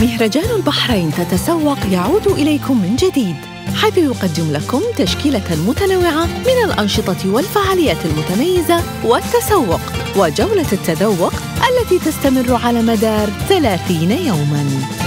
مهرجان البحرين تتسوق يعود إليكم من جديد حيث يقدم لكم تشكيلة متنوعة من الأنشطة والفعاليات المتميزة والتسوق وجولة التذوق التي تستمر على مدار 30 يوماً.